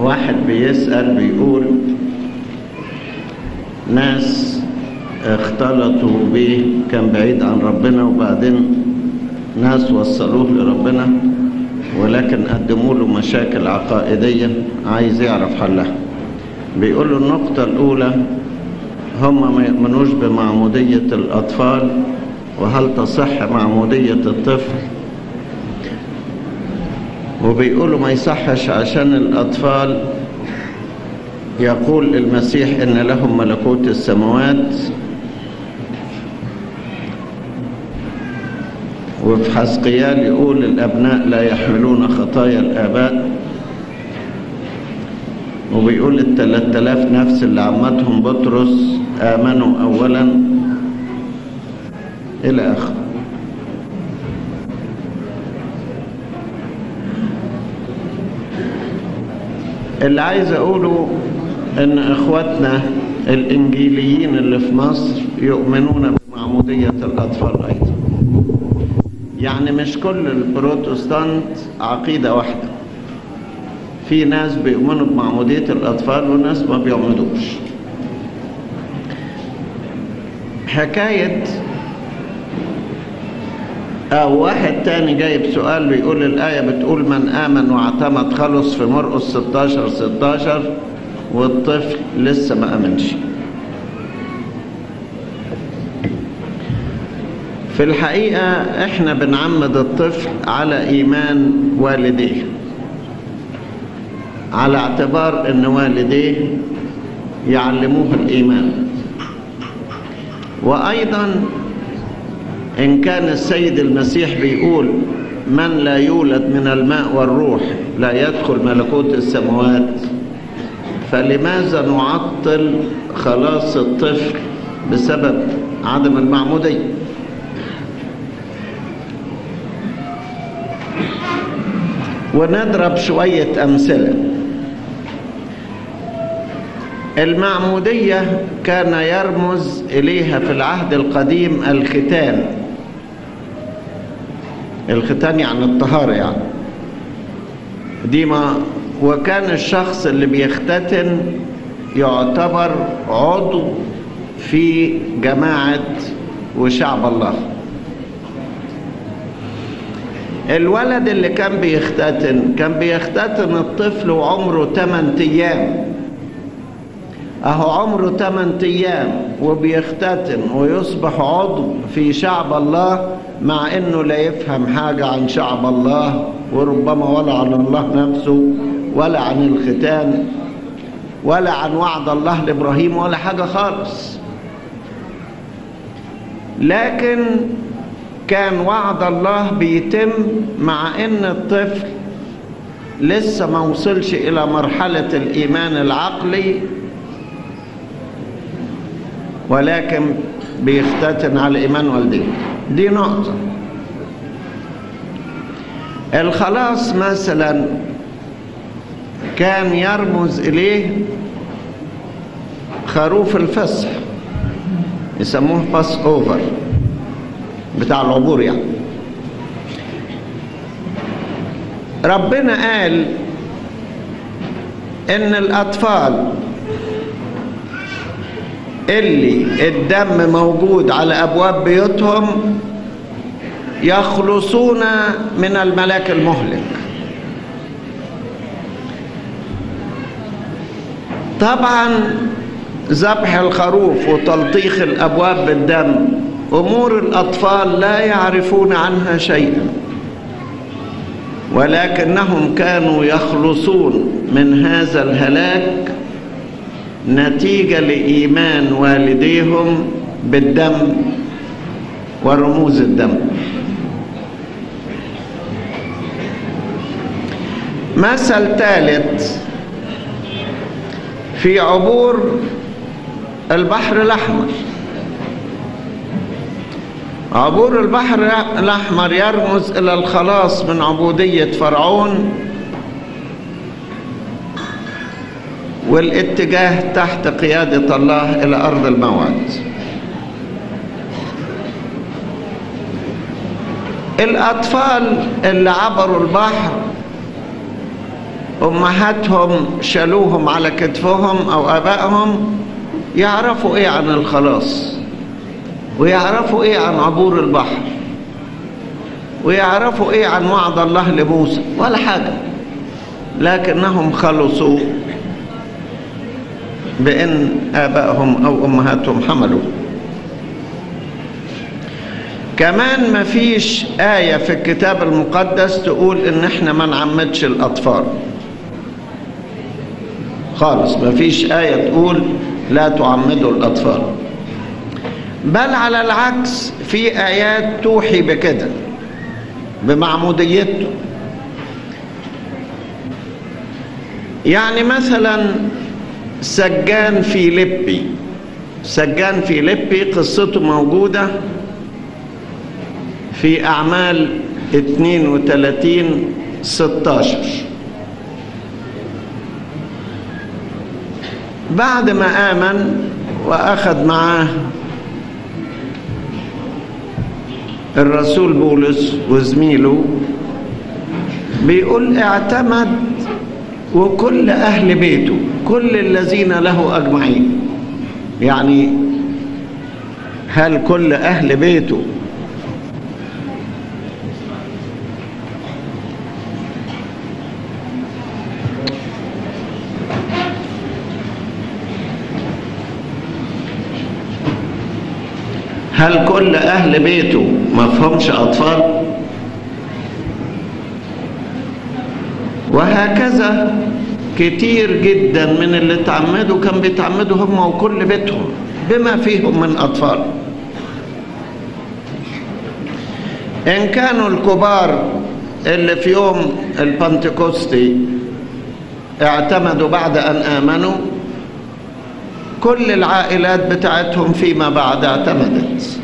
واحد بيسأل بيقول ناس اختلطوا بيه كان بعيد عن ربنا وبعدين ناس وصلوه لربنا ولكن قدموا له مشاكل عقائدية عايز يعرف حلها. بيقول له النقطة الأولى هم ما يؤمنوش بمعمودية الأطفال وهل تصح معمودية الطفل وبيقولوا ما يصحش عشان الأطفال يقول المسيح إن لهم ملكوت السماوات. وفي حسقيال يقول الأبناء لا يحملون خطايا الآباء. وبيقول الثلاث آلاف نفس اللي عمتهم بطرس آمنوا أولا إلى آخره. اللي عايز أقوله إن إخواتنا الإنجيليين اللي في مصر يؤمنون بمعمودية الأطفال أيضا. يعني مش كل البروتستانت عقيدة واحدة. في ناس بيؤمنوا بمعمودية الأطفال وناس ما بيعمدوش. حكاية أو واحد تاني جايب سؤال بيقول الآية بتقول من آمن واعتمد خلص في مرقس 16 16 والطفل لسه ما آمنش. في الحقيقة إحنا بنعمد الطفل على إيمان والديه على اعتبار إن والديه يعلموه الإيمان. وأيضا إن كان السيد المسيح بيقول من لا يولد من الماء والروح لا يدخل ملكوت السماوات فلماذا نعطل خلاص الطفل بسبب عدم المعمودية؟ ونضرب شوية أمثلة. المعمودية كان يرمز إليها في العهد القديم الختان. الختان يعني الطهارة يعني. دي ما وكان الشخص اللي بيختتن يعتبر عضو في جماعة وشعب الله. الولد اللي كان بيختتن كان بيختتن الطفل وعمره 8 أيام. أهو عمره 8 أيام وبيختتن ويصبح عضو في شعب الله مع إنه لا يفهم حاجة عن شعب الله وربما ولا عن الله نفسه ولا عن الختان ولا عن وعد الله لإبراهيم ولا حاجة خالص. لكن كان وعد الله بيتم مع إن الطفل لسه ما وصلش إلى مرحلة الإيمان العقلي ولكن بيختتن على ايمان والديه دي نقطة. الخلاص مثلا كان يرمز إليه خروف الفصح يسموه Passover بتاع العبور يعني. ربنا قال إن الأطفال اللي الدم موجود على أبواب بيوتهم يخلصون من الملاك المهلك. طبعا ذبح الخروف وتلطيخ الأبواب بالدم أمور الأطفال لا يعرفون عنها شيئا ولكنهم كانوا يخلصون من هذا الهلاك نتيجة لإيمان والديهم بالدم ورموز الدم. مثل ثالث في عبور البحر الأحمر. عبور البحر الأحمر يرمز إلى الخلاص من عبودية فرعون والاتجاه تحت قيادة الله إلى أرض الموعد. الأطفال اللي عبروا البحر أمهاتهم شالوهم على كتفهم أو آبائهم يعرفوا إيه عن الخلاص ويعرفوا إيه عن عبور البحر ويعرفوا إيه عن وعد الله لموسى ولا حاجة. لكنهم خلصوا بأن آبائهم أو أمهاتهم حملوا. كمان ما فيش آية في الكتاب المقدس تقول إن إحنا ما نعمدش الأطفال. خالص ما فيش آية تقول لا تعمدوا الأطفال. بل على العكس في آيات توحي بكده بمعموديته. يعني مثلا سجان فيليبي. سجان فيليبي قصته موجودة في أعمال 32 16 بعد ما آمن وأخذ معاه الرسول بولس وزميله بيقول اعتمد وكل أهل بيته. كل الذين له أجمعين. يعني هل كل أهل بيته هل كل أهل بيته ما فهمش أطفال؟ وهكذا. كتير جدا من اللي تعمدوا كان بيتعمدوا هم وكل بيتهم بما فيهم من أطفال. إن كانوا الكبار اللي في يوم البنتكوستي اعتمدوا بعد أن آمنوا كل العائلات بتاعتهم فيما بعد اعتمدت.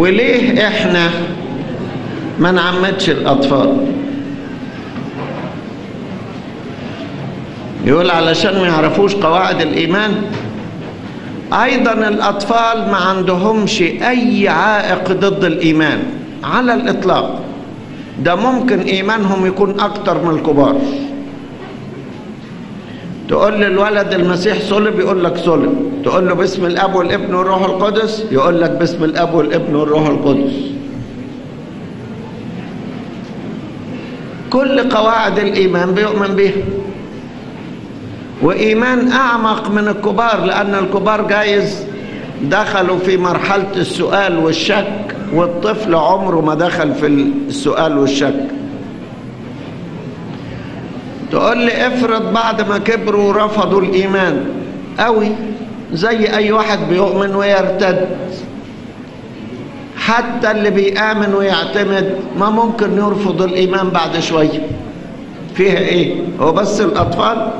وليه إحنا ما نعمدش الأطفال؟ يقول علشان ما يعرفوش قواعد الإيمان أيضا الأطفال ما عندهمش أي عائق ضد الإيمان على الإطلاق. ده ممكن إيمانهم يكون أكتر من الكبار. تقول للولد المسيح صلب يقول لك صلب تقول له باسم الأب والابن والروح القدس يقول لك باسم الأب والابن والروح القدس. كل قواعد الإيمان بيؤمن بها وإيمان أعمق من الكبار لأن الكبار جايز دخلوا في مرحلة السؤال والشك والطفل عمره ما دخل في السؤال والشك. تقول لي افرض بعد ما كبروا رفضوا الإيمان. قوي زي أي واحد بيؤمن ويرتد. حتى اللي بيآمن ويعتمد ما ممكن يرفض الإيمان بعد شوية فيها إيه؟ هو بس الأطفال؟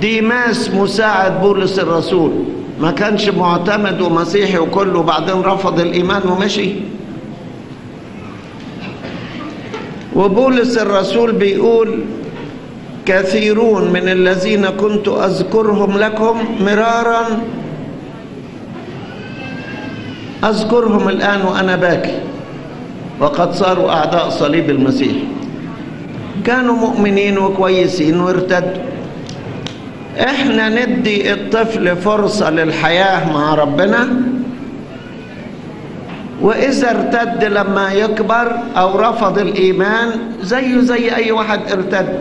ديماس مساعد بولس الرسول. ما كانش معتمد ومسيحي وكله وبعدين رفض الإيمان ومشي. وبولس الرسول بيقول كثيرون من الذين كنت أذكرهم لكم مرارا أذكرهم الآن وأنا باكي وقد صاروا أعداء صليب المسيح. كانوا مؤمنين وكويسين وارتدوا. إحنا ندي الطفل فرصة للحياة مع ربنا وإذا ارتد لما يكبر أو رفض الإيمان زيه زي أي واحد ارتد.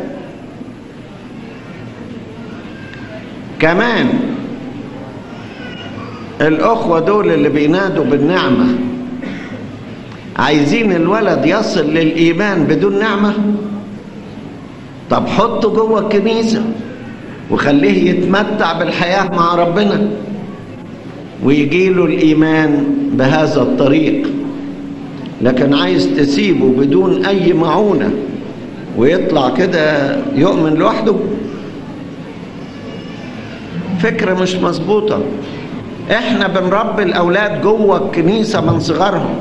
كمان الأخوة دول اللي بينادوا بالنعمة عايزين الولد يصل للإيمان بدون نعمة؟ طب حطه جوه الكنيسة وخليه يتمتع بالحياة مع ربنا. ويجي له الإيمان بهذا الطريق. لكن عايز تسيبه بدون أي معونة ويطلع كده يؤمن لوحده؟ فكرة مش مظبوطة. إحنا بنربي الأولاد جوه الكنيسة من صغرهم.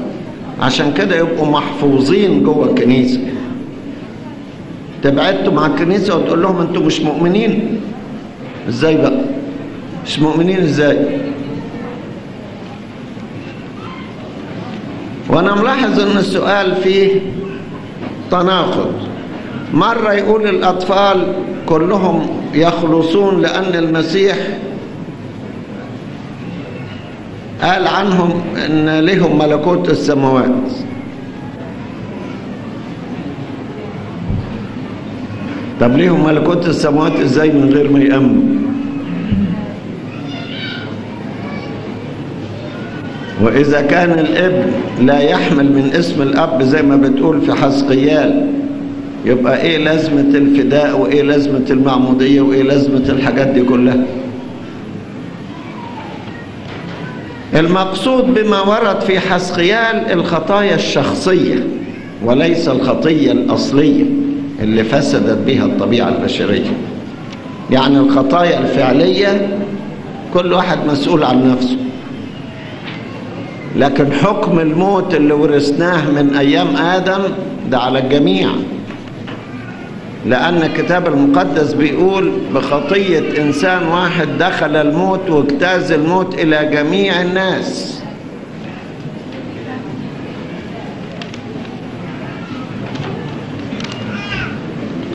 عشان كده يبقوا محفوظين جوه الكنيسة. تبعدتوا مع الكنيسة وتقول لهم أنتوا مش مؤمنين؟ إزاي بقى؟ مش مؤمنين إزاي؟ وأنا ملاحظ إن السؤال فيه تناقض. مرة يقول الأطفال كلهم يخلصون لأن المسيح قال عنهم إن لهم ملكوت السماوات. طب ليهم ملكوت السماوات إزاي من غير ما يأمنوا؟ وإذا كان الإبن لا يحمل من اسم الأب زي ما بتقول في حسقيال يبقى إيه لازمة الفداء وإيه لازمة المعمودية وإيه لازمة الحاجات دي كلها؟ المقصود بما ورد في حسقيال الخطايا الشخصية وليس الخطية الأصلية اللي فسدت بها الطبيعة البشرية. يعني الخطايا الفعلية كل واحد مسؤول عن نفسه. لكن حكم الموت اللي ورثناه من أيام آدم ده على الجميع. لأن الكتاب المقدس بيقول بخطية إنسان واحد دخل الموت واجتاز الموت إلى جميع الناس.